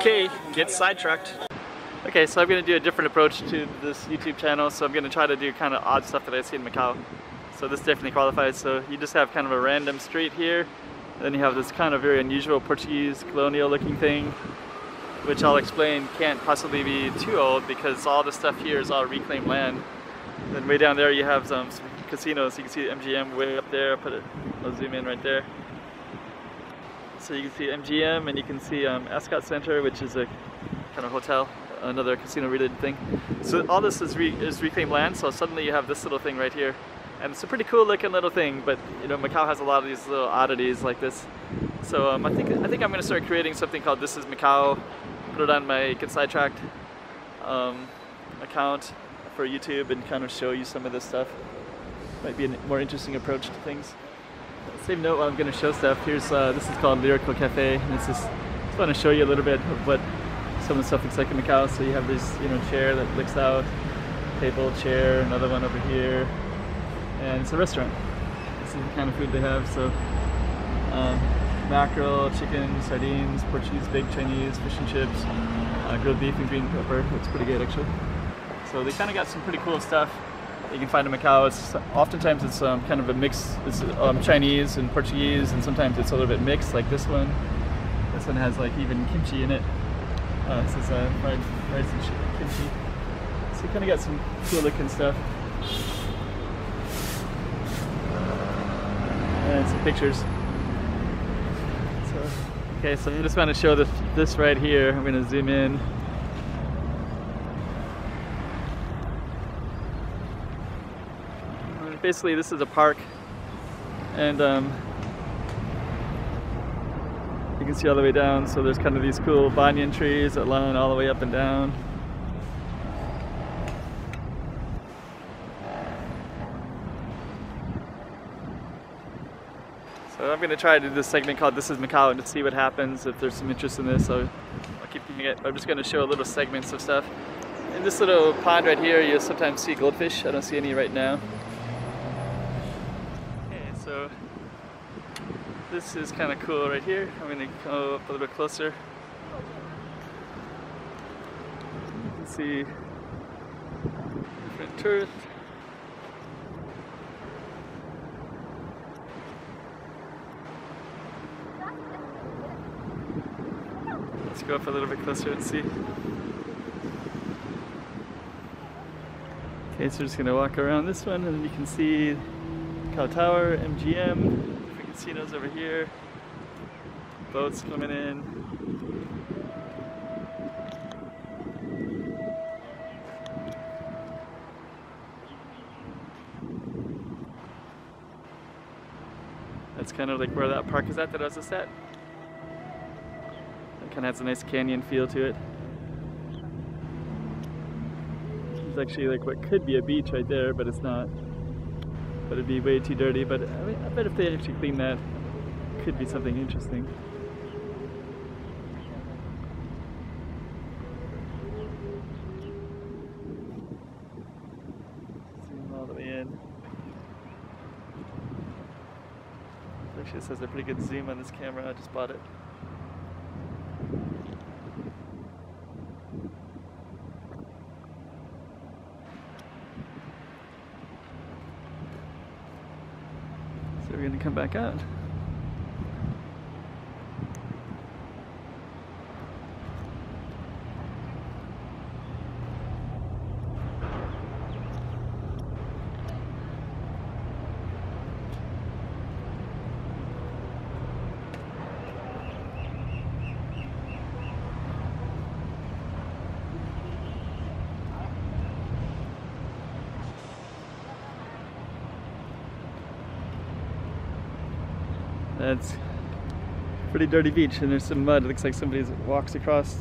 Okay, get sidetracked. Okay, so I'm to do a different approach to this YouTube channel. So I'm to try to do kind of odd stuff that I see in Macau. So this definitely qualifies. So you just have kind of a random street here. Then you have this kind of very unusual Portuguese colonial looking thing, which I'll explain can't possibly be too old because all the stuff here is all reclaimed land. Then way down there you have some, some casinos. You can see the MGM way up there. I'll put it, I'll zoom in right there. So you can see MGM and you can see um, Ascot Center, which is a kind of hotel, another casino related thing. So all this is, re is reclaimed land, so suddenly you have this little thing right here. And it's a pretty cool looking little thing, but you know Macau has a lot of these little oddities like this. So um, I think I think I'm gonna start creating something called This Is Macau, put it on my Get Sidetracked um, account for YouTube and kind of show you some of this stuff. Might be a more interesting approach to things. Same note while I'm going to show stuff. Here's uh, this is called Lyrical Cafe, and it's just, just want to show you a little bit of what some of the stuff looks like in Macau. So you have this you know chair that looks out, table, chair, another one over here, and it's a restaurant. This is the kind of food they have. So um, mackerel, chicken, sardines, Portuguese baked Chinese, fish and chips, uh, grilled beef and green pepper. Looks pretty good actually. So they kind of got some pretty cool stuff you can find in Macau. It's oftentimes it's um, kind of a mix. It's um, Chinese and Portuguese, and sometimes it's a little bit mixed, like this one. This one has like even kimchi in it. Uh, this is uh, fried rice and kimchi. So you kind of got some cool looking stuff. And some pictures. So, okay, so I'm just going to show this, this right here. I'm going to zoom in. Basically this is a park. And um, you can see all the way down. So there's kind of these cool banyan trees that line all the way up and down. So I'm going to try to do this segment called This is Macau and to see what happens if there's some interest in this. So I'll keep doing it. I'm just going to show a little segments of stuff. In this little pond right here you sometimes see goldfish. I don't see any right now so this is kind of cool right here. I'm to go up a little bit closer. You can see different turf. Let's go up a little bit closer and see. Okay, so we're just to walk around this one and you can see Macau Tower, MGM, casinos over here, boats coming in. That's kind of like where that park is at that I was just at. It kind of has a nice canyon feel to it. There's actually like what could be a beach right there, but it's not but it'd be way too dirty. But I, mean, I bet if they actually clean that, could be something interesting. Zoom all the way in. Actually, this has a pretty good zoom on this camera. I just bought it. Come back out. That's pretty dirty beach and there's some mud. It looks like somebody walks across,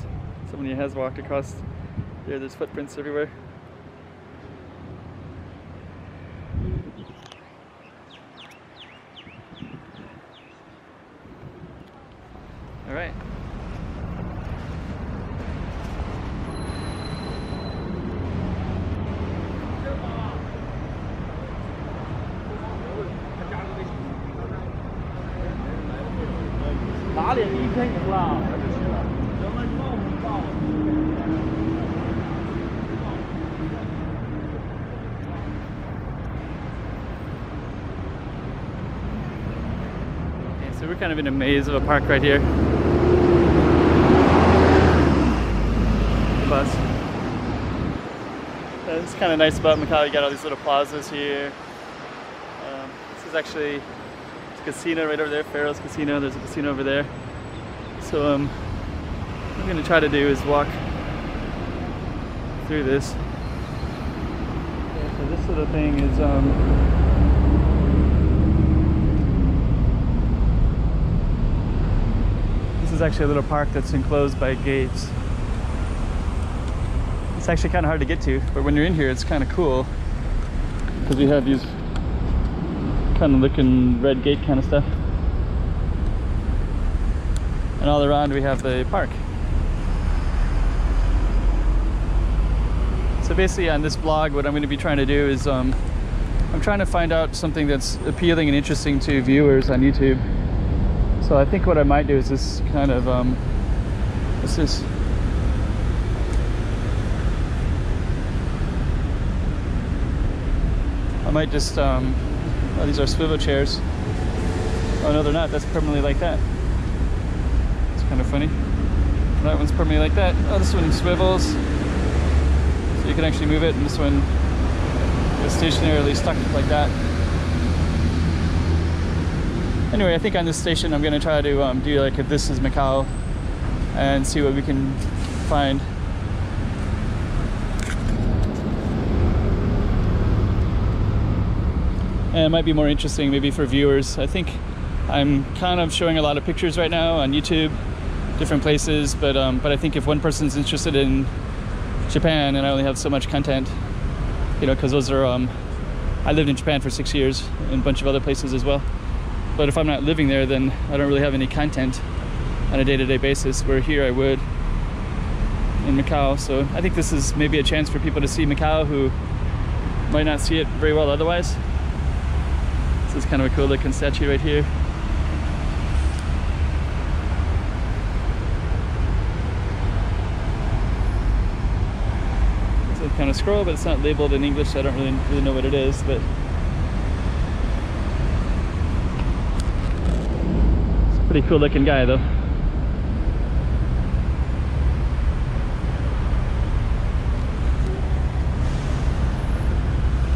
somebody has walked across there. There's footprints everywhere. So we're kind of in a maze of a park right here. Bus. It's kind of nice about Macau. You got all these little plazas here. Um, this is actually casino right over there, Pharaoh's Casino. There's a casino over there. So um, what I'm gonna try to do is walk through this. So this little thing is um, This is actually a little park that's enclosed by gates. It's actually kind of hard to get to, but when you're in here, it's kind of cool because we have these kind of looking red gate kind of stuff. And all around we have the park. So basically on this vlog, what I'm going to be trying to do is um, I'm trying to find out something that's appealing and interesting to viewers on YouTube. So I think what I might do is this kind of, um, what's this? I might just, um, oh, these are swivel chairs. Oh no, they're not. That's permanently like that. It's kind of funny. That one's permanently like that. Oh, this one swivels. So you can actually move it, and this one is stationarily stuck like that. Anyway, I think on this station I'm going to try to um, do like if this is Macau and see what we can find. And it might be more interesting maybe for viewers. I think I'm kind of showing a lot of pictures right now on YouTube, different places, but um, but I think if one person's interested in Japan and I only have so much content, you know, because those are, um, I lived in Japan for six years and a bunch of other places as well. But if I'm not living there, then I don't really have any content on a day-to-day -day basis, where here I would in Macau. So I think this is maybe a chance for people to see Macau who might not see it very well otherwise. Is kind of a cool looking statue right here. It's a kind of scroll, but it's not labeled in English, so I don't really, really know what it is. But it's a pretty cool looking guy though.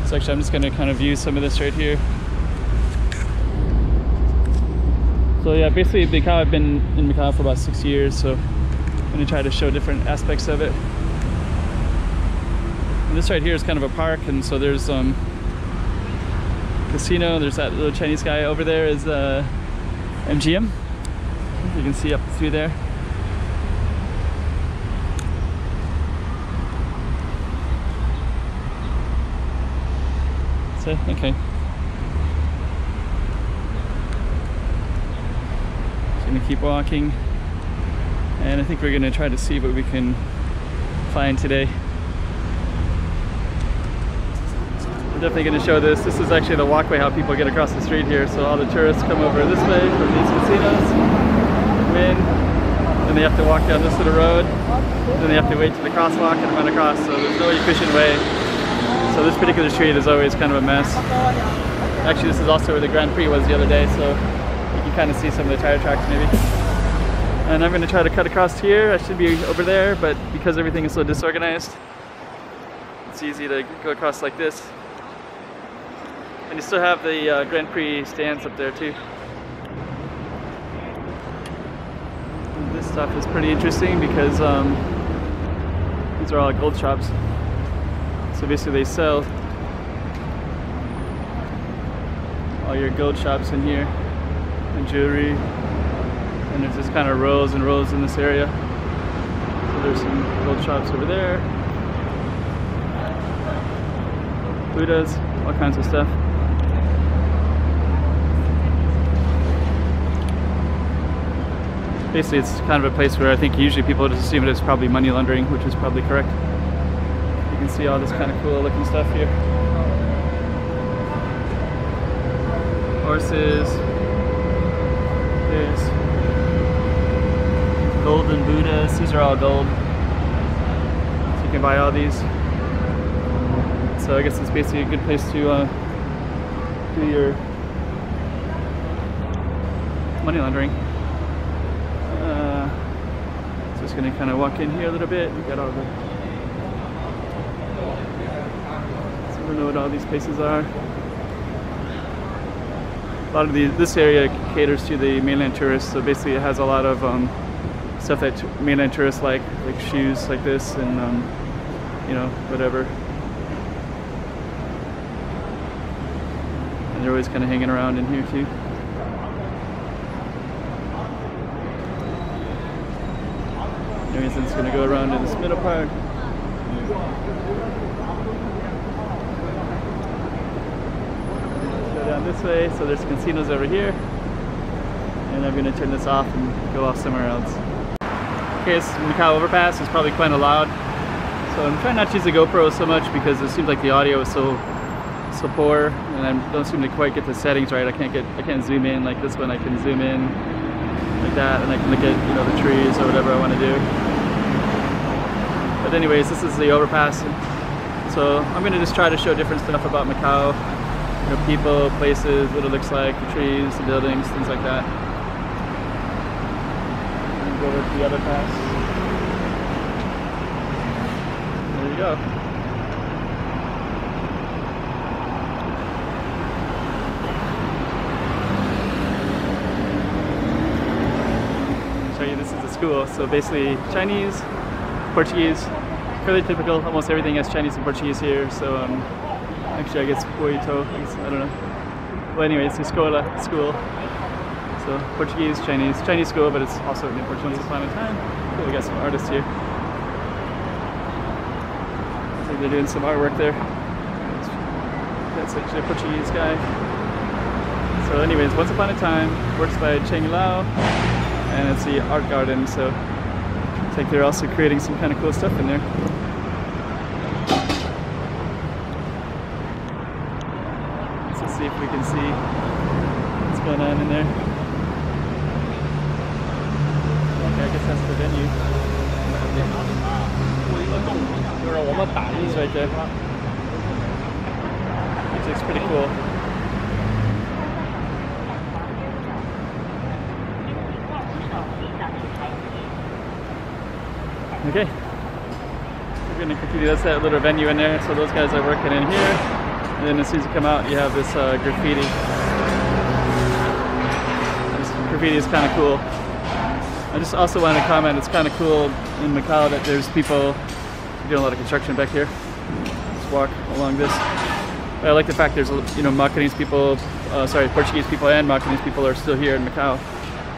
So actually I'm just going to kind of view some of this right here. So yeah, basically Macau, I've been in Macau for about six years, so I'm gonna try to show different aspects of it. And this right here is kind of a park, and so there's um casino, there's that little Chinese guy over there is uh, MGM. You can see up through there. So, okay. Gonna keep walking and I think we're gonna try to see what we can find today. I'm definitely gonna show this. This is actually the walkway how people get across the street here. So all the tourists come over this way from these casinos, in, and they have to walk down this little road. Then they have to wait to the crosswalk and run across. So there's no efficient way. So this particular street is always kind of a mess. Actually, this is also where the Grand Prix was the other day. So kind of see some of the tire tracks maybe. And I'm going to try to cut across here. I should be over there, but because everything is so disorganized, it's easy to go across like this. And you still have the uh, Grand Prix stands up there too. And this stuff is pretty interesting because um, these are all gold shops. So basically they sell all your gold shops in here and jewelry. And there's just kind of rows and rows in this area. So there's some gold shops over there. Buddhas, all kinds of stuff. Basically, it's kind of a place where I think usually people just assume it is probably money laundering, which is probably correct. You can see all this kind of cool looking stuff here. Horses, there's golden Buddhas. These are all gold. So you can buy all these. So I guess it's basically a good place to uh, do your money laundering. Uh, just gonna kind of walk in here a little bit. We got all the. So don't know what all these places are. A lot of the this area caters to the mainland tourists. So basically, it has a lot of um, stuff that mainland tourists like, like shoes like this and um, you know whatever. And they're always kind of hanging around in here too. I'm gonna go around in this middle part. Go this way, so there's casinos over here. And I'm gonna turn this off and go off somewhere else. Okay, this Macau overpass is probably quite loud. So I'm trying not to use the GoPro so much because it seems like the audio is so so poor and I don't seem to quite get the settings right. I can't get I can't zoom in like this one. I can zoom in like that and I can look at you know the trees or whatever I want to do. But anyways, this is the overpass. So I'm gonna just try to show different stuff about Macau. You know, people, places, what it looks like, the trees, the buildings, things like that. And go over to the other pass. There you go. This is the school. So basically Chinese, Portuguese, fairly typical. Almost everything has Chinese and Portuguese here. So um, actually I guess Boito, I, guess, I don't know. Well anyway, it's escola, school. So Portuguese, Chinese, Chinese school, but it's also in Portuguese once upon a time. Cool, we got some artists here. I think they're doing some artwork there. That's actually a Portuguese guy. So anyways, Once Upon a Time, works by Cheng Lao, and it's the art garden, so I think they're also creating some kind of cool stuff in there. Let's just see if we can see in there. Okay, I guess that's the venue. He's right there. Which looks pretty cool. Okay. We're gonna continue. That's that little venue in there. So those guys are working in here. And then as soon as you come out, you have this uh, graffiti. Graffiti is kind of cool. I just also want to comment, it's kind of cool in Macau that there's people doing a lot of construction back here. Just walk along this. But I like the fact there's, you know, Macanese people, uh, sorry, Portuguese people and Macanese people are still here in Macau.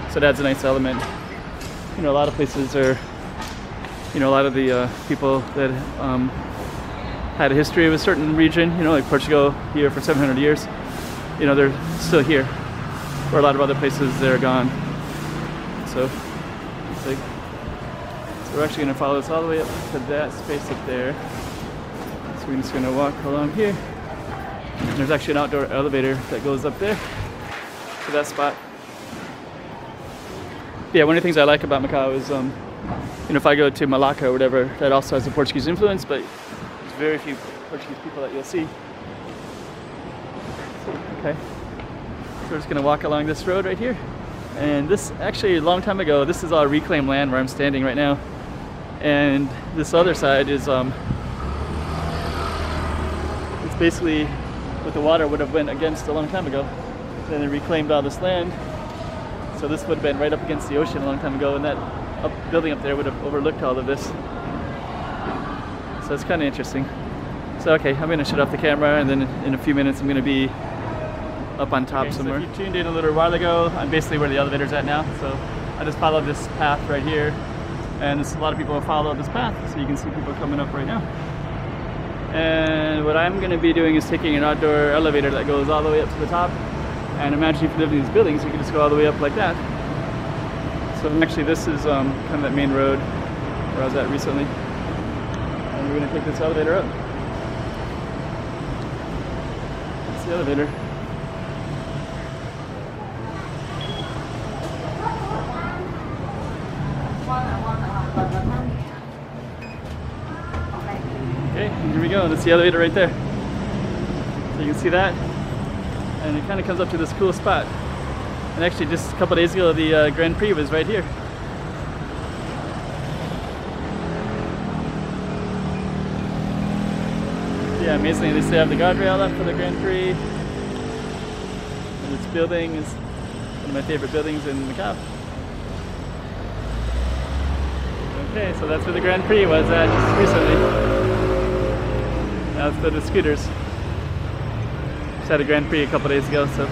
So that's a nice element. You know, a lot of places are, you know, a lot of the uh, people that um, had a history of a certain region, you know, like Portugal here for 700 years, you know, they're still here. Where a lot of other places, they're gone. So, like, so we're actually going to follow this all the way up to that space up there. So we're just going to walk along here. And there's actually an outdoor elevator that goes up there to that spot. Yeah, one of the things I like about Macau is, um, you know, if I go to Malacca or whatever, that also has a Portuguese influence, but there's very few Portuguese people that you'll see. Okay. So we're just gonna walk along this road right here. And this, actually a long time ago, this is all reclaimed land where I'm standing right now. And this other side is, um, it's basically what the water would have went against a long time ago. Then they reclaimed all this land. So this would have been right up against the ocean a long time ago, and that up, building up there would have overlooked all of this. So it's kind of interesting. So okay, I'm gonna shut off the camera, and then in a few minutes I'm gonna be up on top Okay, somewhere. if if you tuned in a little while ago, I'm basically where the elevator's at now. So I just followed this path right here, and there's a lot of people who follow this path, so you can see people coming up right now. And what I'm going to be doing is taking an outdoor elevator that goes all the way up to the top. And imagine if you live in these buildings, you can just go all the way up like that. So actually, this is um, kind of that main road where I was at recently. And we're going to take this elevator up. That's the elevator. Okay, go. That's the elevator right there. So you can see that. And it kind of comes up to this cool spot. And actually, just a couple days ago, the uh, Grand Prix was right here. Yeah, amazingly, they still have the guardrail up for the Grand Prix. And this building is one of my favorite buildings in Macau. Okay, so that's where the Grand Prix was at just recently. For the scooters. Just had a Grand Prix a couple days ago, so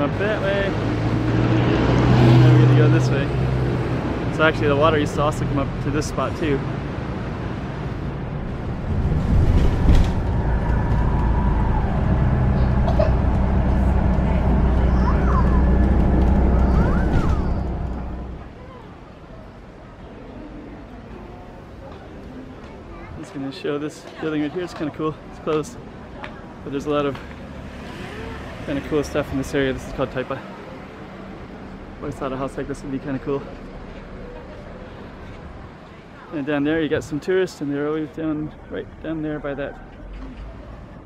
Came up that way. Now we're gonna go this way. So actually the water used to also come up to this spot too. Just gonna show this building right here. It's kind of cool. It's closed, but there's a lot of kind of cool stuff in this area. This is called Taipa. Always thought a house like this would be kind of cool. And down there you got some tourists and they're always down right down there by that.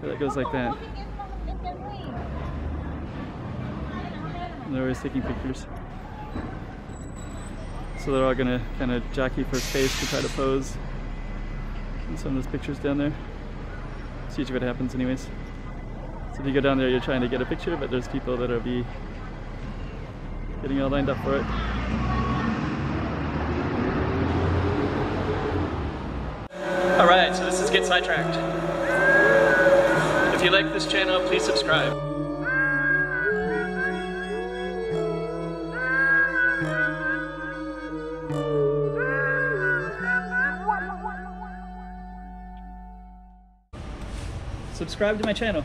That goes like that. And they're always taking pictures. So they're all gonna kind of jockey for space to try to pose in some of those pictures down there. See usually what happens anyways. So if you go down there, you're trying to get a picture, but there's people that'll be getting all lined up for it. Alright, so this is Get Sidetracked. If you like this channel, please subscribe. Subscribe to my channel.